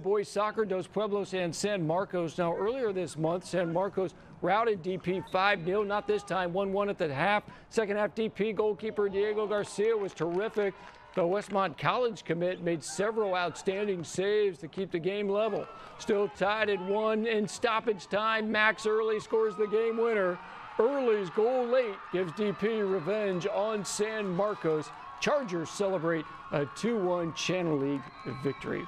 Boys soccer, Dos Pueblos and San Marcos. Now, earlier this month, San Marcos routed DP 5-0. Not this time, 1-1 at the half. Second half, DP goalkeeper Diego Garcia was terrific. The Westmont College commit made several outstanding saves to keep the game level. Still tied at one in stoppage time. Max Early scores the game winner. Early's goal late gives DP revenge on San Marcos. Chargers celebrate a 2-1 Channel League victory.